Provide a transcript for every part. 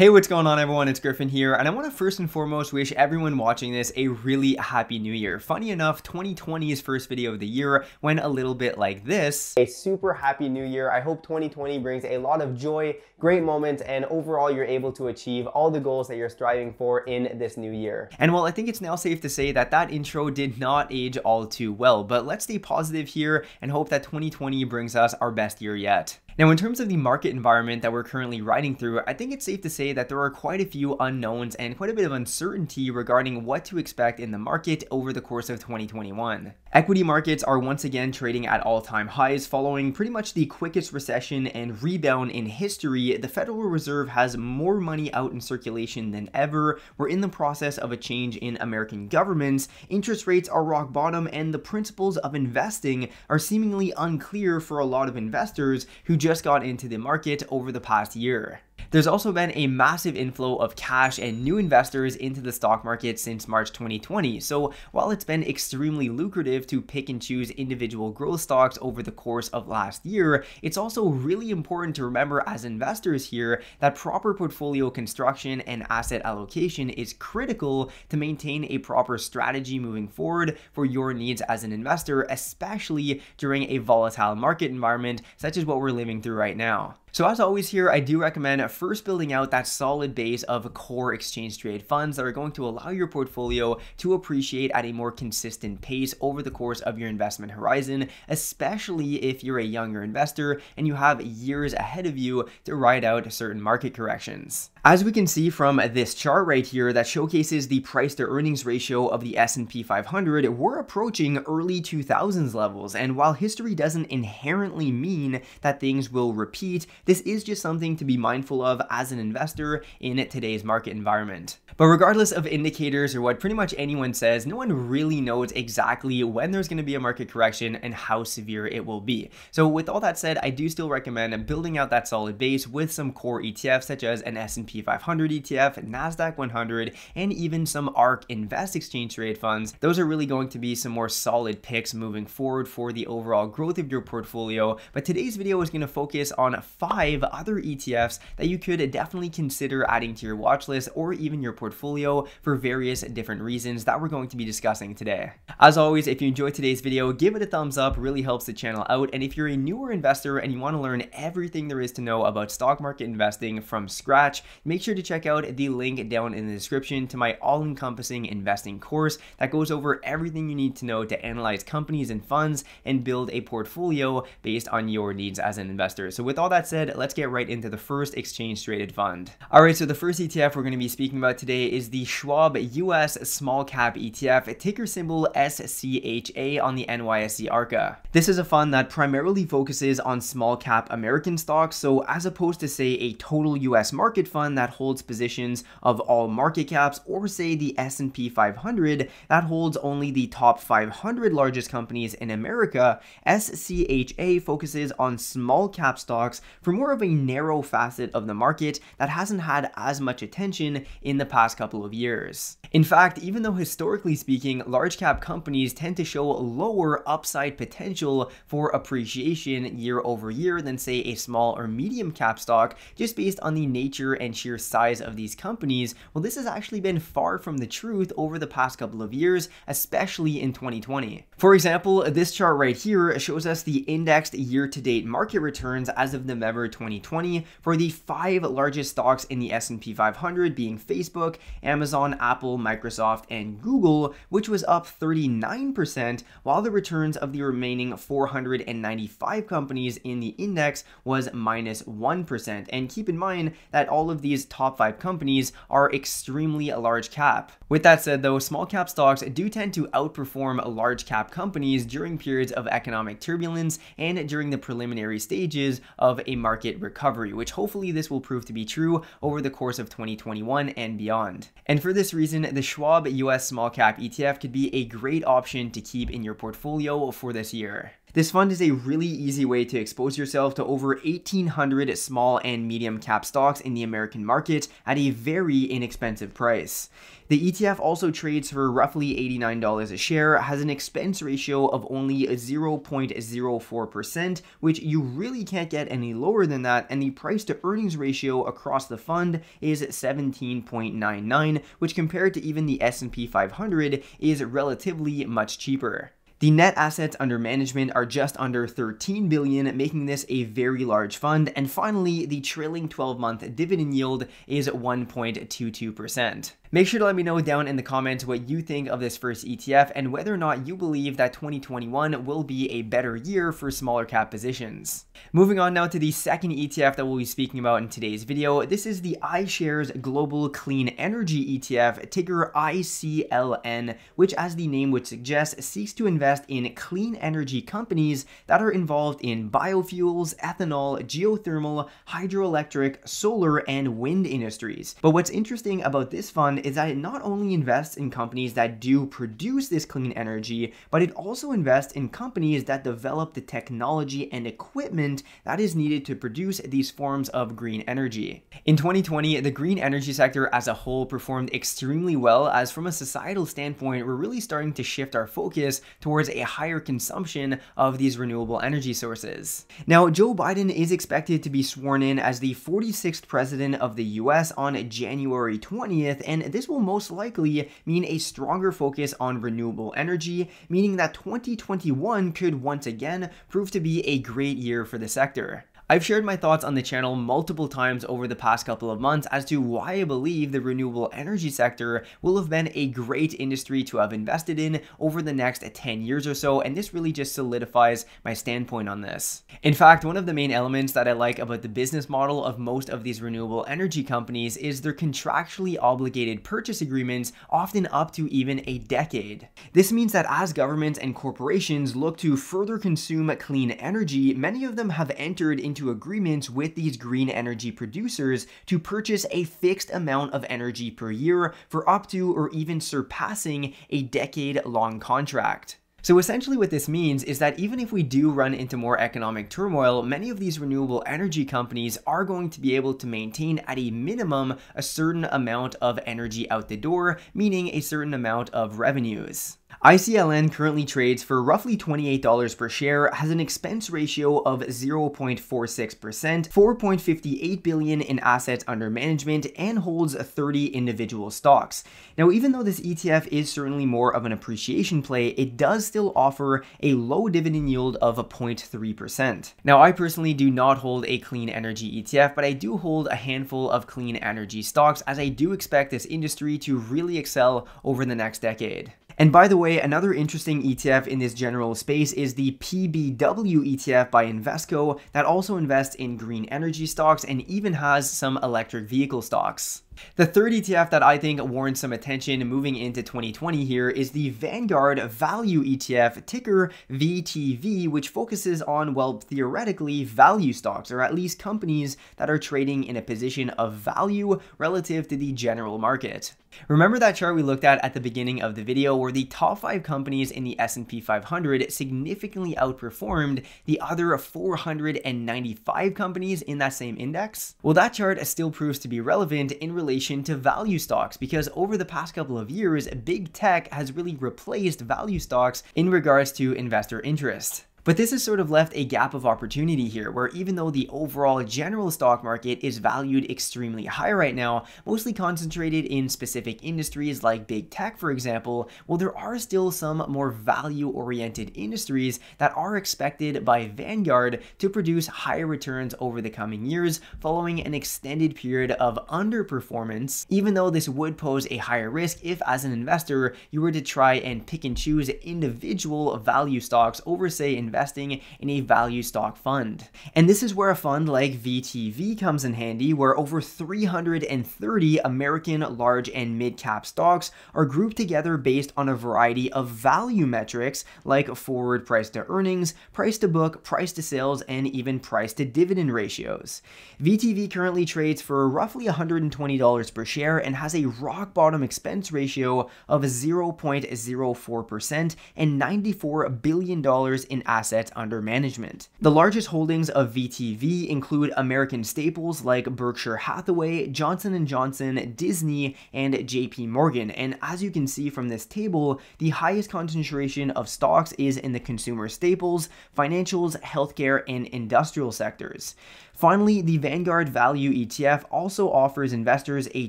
Hey, what's going on everyone? It's Griffin here, and I want to first and foremost wish everyone watching this a really happy new year. Funny enough, 2020's first video of the year went a little bit like this. A super happy new year. I hope 2020 brings a lot of joy, great moments, and overall you're able to achieve all the goals that you're striving for in this new year. And while I think it's now safe to say that that intro did not age all too well, but let's stay positive here and hope that 2020 brings us our best year yet. Now, in terms of the market environment that we're currently riding through, I think it's safe to say that there are quite a few unknowns and quite a bit of uncertainty regarding what to expect in the market over the course of 2021. Equity markets are once again trading at all-time highs following pretty much the quickest recession and rebound in history. The Federal Reserve has more money out in circulation than ever. We're in the process of a change in American governments. Interest rates are rock bottom and the principles of investing are seemingly unclear for a lot of investors who just just got into the market over the past year. There's also been a massive inflow of cash and new investors into the stock market since March 2020. So while it's been extremely lucrative to pick and choose individual growth stocks over the course of last year, it's also really important to remember as investors here that proper portfolio construction and asset allocation is critical to maintain a proper strategy moving forward for your needs as an investor, especially during a volatile market environment such as what we're living through right now. So as always here, I do recommend first building out that solid base of core exchange trade funds that are going to allow your portfolio to appreciate at a more consistent pace over the course of your investment horizon, especially if you're a younger investor and you have years ahead of you to ride out certain market corrections. As we can see from this chart right here that showcases the price to earnings ratio of the S&P 500, we're approaching early 2000s levels. And while history doesn't inherently mean that things will repeat, this is just something to be mindful of as an investor in today's market environment. But regardless of indicators or what pretty much anyone says, no one really knows exactly when there's going to be a market correction and how severe it will be. So with all that said, I do still recommend building out that solid base with some core ETFs such as an S&P 500 ETF, NASDAQ 100, and even some ARK Invest exchange trade funds. Those are really going to be some more solid picks moving forward for the overall growth of your portfolio. But today's video is going to focus on five other ETFs that you could definitely consider adding to your watch list or even your portfolio for various different reasons that we're going to be discussing today. As always, if you enjoyed today's video, give it a thumbs up, really helps the channel out. And if you're a newer investor and you want to learn everything there is to know about stock market investing from scratch, make sure to check out the link down in the description to my all-encompassing investing course that goes over everything you need to know to analyze companies and funds and build a portfolio based on your needs as an investor. So with all that said, let's get right into the first exchange traded fund. All right, so the first ETF we're going to be speaking about today is the Schwab US Small Cap ETF, ticker symbol SCHA on the NYSE ARCA. This is a fund that primarily focuses on small cap American stocks, so as opposed to say a total US market fund that holds positions of all market caps or say the S&P 500 that holds only the top 500 largest companies in America, SCHA focuses on small cap stocks for more of a narrow facet of the market that hasn't had as much attention in the past past couple of years. In fact, even though historically speaking, large cap companies tend to show lower upside potential for appreciation year over year than say a small or medium cap stock, just based on the nature and sheer size of these companies, well this has actually been far from the truth over the past couple of years, especially in 2020. For example, this chart right here shows us the indexed year-to-date market returns as of November 2020 for the five largest stocks in the S&P 500 being Facebook, Amazon, Apple, Microsoft, and Google, which was up 39%, while the returns of the remaining 495 companies in the index was minus 1. And keep in mind that all of these top five companies are extremely large cap. With that said though, small cap stocks do tend to outperform large cap companies during periods of economic turbulence and during the preliminary stages of a market recovery, which hopefully this will prove to be true over the course of 2021 and beyond. And for this reason, the Schwab US Small Cap ETF could be a great option to keep in your portfolio for this year. This fund is a really easy way to expose yourself to over 1,800 small and medium cap stocks in the American market at a very inexpensive price. The ETF also trades for roughly $89 a share, has an expense ratio of only 0.04%, which you really can't get any lower than that, and the price to earnings ratio across the fund is 17.99, which compared to even the S&P 500 is relatively much cheaper. The net assets under management are just under 13 billion, making this a very large fund. And finally, the trailing 12-month dividend yield is 1.22%. Make sure to let me know down in the comments what you think of this first ETF and whether or not you believe that 2021 will be a better year for smaller cap positions. Moving on now to the second ETF that we'll be speaking about in today's video. This is the iShares Global Clean Energy ETF, ticker ICLN, which as the name would suggest, seeks to invest in clean energy companies that are involved in biofuels, ethanol, geothermal, hydroelectric, solar, and wind industries. But what's interesting about this fund is that it not only invests in companies that do produce this clean energy, but it also invests in companies that develop the technology and equipment that is needed to produce these forms of green energy. In 2020, the green energy sector as a whole performed extremely well as from a societal standpoint, we're really starting to shift our focus towards a higher consumption of these renewable energy sources. Now, Joe Biden is expected to be sworn in as the 46th president of the US on January 20th, and this will most likely mean a stronger focus on renewable energy, meaning that 2021 could once again prove to be a great year for the sector. I've shared my thoughts on the channel multiple times over the past couple of months as to why I believe the renewable energy sector will have been a great industry to have invested in over the next 10 years or so, and this really just solidifies my standpoint on this. In fact, one of the main elements that I like about the business model of most of these renewable energy companies is their contractually obligated purchase agreements, often up to even a decade. This means that as governments and corporations look to further consume clean energy, many of them have entered into into agreements with these green energy producers to purchase a fixed amount of energy per year for up to or even surpassing a decade long contract. So essentially what this means is that even if we do run into more economic turmoil, many of these renewable energy companies are going to be able to maintain at a minimum a certain amount of energy out the door, meaning a certain amount of revenues. ICLN currently trades for roughly $28 per share, has an expense ratio of 0.46%, 4.58 billion in assets under management, and holds 30 individual stocks. Now, even though this ETF is certainly more of an appreciation play, it does still offer a low dividend yield of 0.3%. Now, I personally do not hold a clean energy ETF, but I do hold a handful of clean energy stocks as I do expect this industry to really excel over the next decade. And by the way, another interesting ETF in this general space is the PBW ETF by Invesco that also invests in green energy stocks and even has some electric vehicle stocks. The third ETF that I think warrants some attention moving into 2020 here is the Vanguard Value ETF, ticker VTV, which focuses on, well, theoretically, value stocks, or at least companies that are trading in a position of value relative to the general market. Remember that chart we looked at at the beginning of the video where the top 5 companies in the S&P 500 significantly outperformed the other 495 companies in that same index? Well, that chart still proves to be relevant in relation to value stocks because over the past couple of years, big tech has really replaced value stocks in regards to investor interest. But this has sort of left a gap of opportunity here, where even though the overall general stock market is valued extremely high right now, mostly concentrated in specific industries like big tech, for example, well, there are still some more value oriented industries that are expected by Vanguard to produce higher returns over the coming years following an extended period of underperformance, even though this would pose a higher risk if, as an investor, you were to try and pick and choose individual value stocks over, say, investing in a value stock fund. And this is where a fund like VTV comes in handy, where over 330 American large and mid cap stocks are grouped together based on a variety of value metrics like forward price to earnings, price to book, price to sales, and even price to dividend ratios. VTV currently trades for roughly $120 per share and has a rock bottom expense ratio of 0.04% and $94 billion in assets assets under management. The largest holdings of VTV include American staples like Berkshire Hathaway, Johnson & Johnson, Disney, and JP Morgan. And as you can see from this table, the highest concentration of stocks is in the consumer staples, financials, healthcare, and industrial sectors. Finally, the Vanguard Value ETF also offers investors a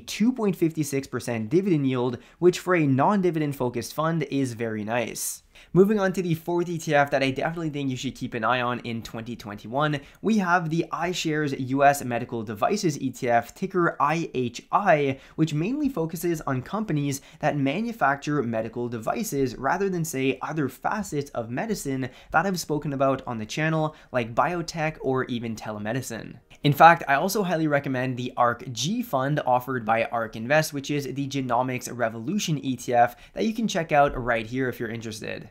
2.56% dividend yield, which for a non-dividend focused fund is very nice. Moving on to the fourth ETF that I definitely think you should keep an eye on in 2021, we have the iShares US Medical Devices ETF, ticker IHI, which mainly focuses on companies that manufacture medical devices rather than, say, other facets of medicine that I've spoken about on the channel, like biotech or even telemedicine. In fact, I also highly recommend the ARKG fund offered by ARK Invest, which is the Genomics Revolution ETF that you can check out right here if you're interested.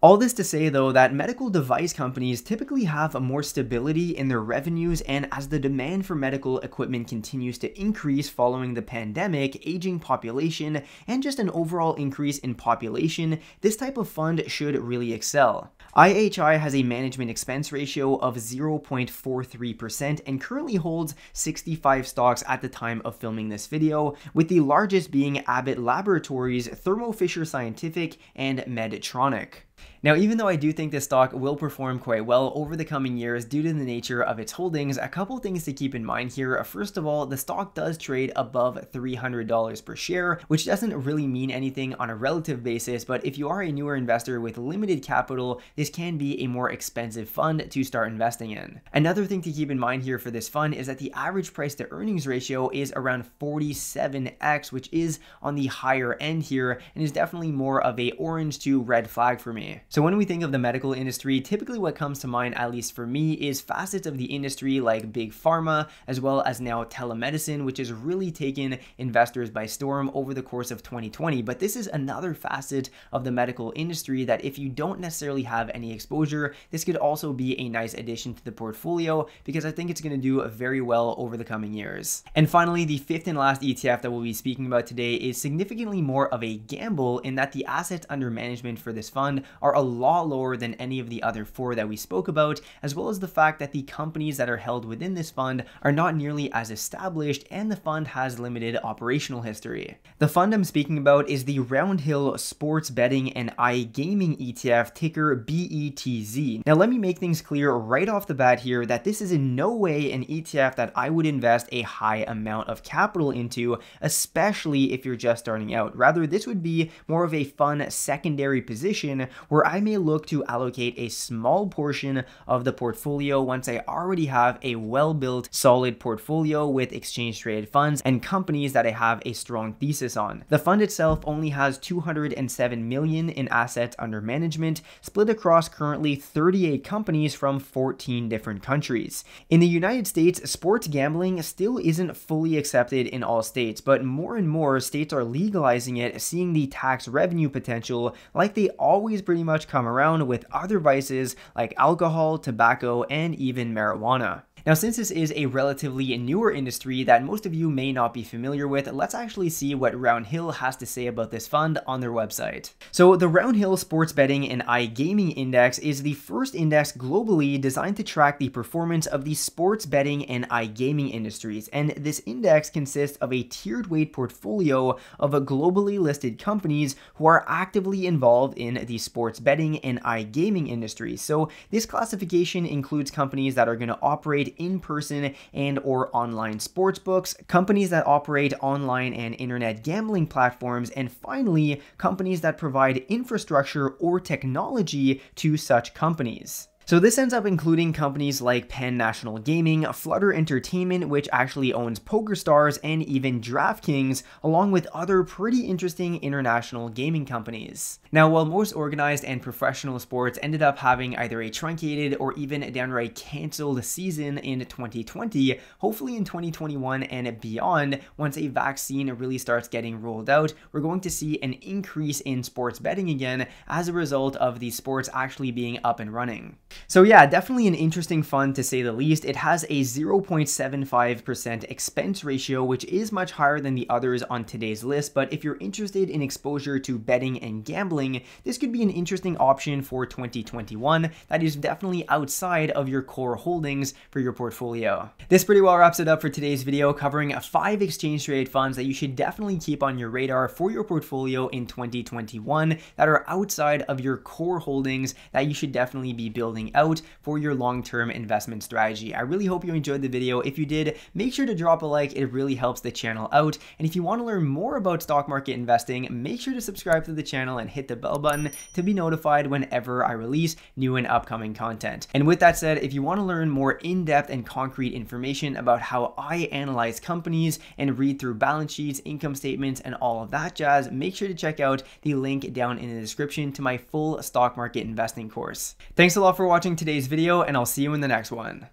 All this to say though that medical device companies typically have more stability in their revenues and as the demand for medical equipment continues to increase following the pandemic, aging population, and just an overall increase in population, this type of fund should really excel. IHI has a management expense ratio of 0.43% and currently holds 65 stocks at the time of filming this video, with the largest being Abbott Laboratories, Thermo Fisher Scientific, and Medtronic. Now, even though I do think this stock will perform quite well over the coming years due to the nature of its holdings, a couple things to keep in mind here. First of all, the stock does trade above $300 per share, which doesn't really mean anything on a relative basis, but if you are a newer investor with limited capital, this can be a more expensive fund to start investing in. Another thing to keep in mind here for this fund is that the average price to earnings ratio is around 47x, which is on the higher end here and is definitely more of a orange to red flag for me. So when we think of the medical industry, typically what comes to mind, at least for me, is facets of the industry like big pharma, as well as now telemedicine, which has really taken investors by storm over the course of 2020. But this is another facet of the medical industry that if you don't necessarily have any exposure, this could also be a nice addition to the portfolio because I think it's going to do very well over the coming years. And finally, the fifth and last ETF that we'll be speaking about today is significantly more of a gamble in that the assets under management for this fund are a lot lower than any of the other four that we spoke about, as well as the fact that the companies that are held within this fund are not nearly as established and the fund has limited operational history. The fund I'm speaking about is the Roundhill Sports Betting and iGaming ETF, ticker BETZ. Now let me make things clear right off the bat here that this is in no way an ETF that I would invest a high amount of capital into, especially if you're just starting out. Rather, this would be more of a fun secondary position where I may look to allocate a small portion of the portfolio once I already have a well-built, solid portfolio with exchange-traded funds and companies that I have a strong thesis on. The fund itself only has 207 million in assets under management, split across currently 38 companies from 14 different countries. In the United States, sports gambling still isn't fully accepted in all states, but more and more states are legalizing it, seeing the tax revenue potential like they always pretty much come around with other vices like alcohol, tobacco, and even marijuana. Now, since this is a relatively newer industry that most of you may not be familiar with, let's actually see what Roundhill has to say about this fund on their website. So the Roundhill Sports Betting and iGaming Index is the first index globally designed to track the performance of the sports betting and iGaming industries, and this index consists of a tiered weight portfolio of globally listed companies who are actively involved in the sports betting and iGaming industry. So this classification includes companies that are going to operate in-person and or online sports books, companies that operate online and internet gambling platforms, and finally, companies that provide infrastructure or technology to such companies. So this ends up including companies like Penn National Gaming, Flutter Entertainment, which actually owns PokerStars, and even DraftKings, along with other pretty interesting international gaming companies. Now, while most organized and professional sports ended up having either a truncated or even downright cancelled season in 2020, hopefully in 2021 and beyond, once a vaccine really starts getting rolled out, we're going to see an increase in sports betting again as a result of these sports actually being up and running. So yeah, definitely an interesting fund to say the least. It has a 0.75% expense ratio, which is much higher than the others on today's list. But if you're interested in exposure to betting and gambling, this could be an interesting option for 2021 that is definitely outside of your core holdings for your portfolio. This pretty well wraps it up for today's video covering five exchange traded funds that you should definitely keep on your radar for your portfolio in 2021 that are outside of your core holdings that you should definitely be building out for your long-term investment strategy. I really hope you enjoyed the video. If you did, make sure to drop a like. It really helps the channel out. And if you want to learn more about stock market investing, make sure to subscribe to the channel and hit the bell button to be notified whenever I release new and upcoming content. And with that said, if you want to learn more in-depth and concrete information about how I analyze companies and read through balance sheets, income statements, and all of that jazz, make sure to check out the link down in the description to my full stock market investing course. Thanks a lot for watching today's video, and I'll see you in the next one.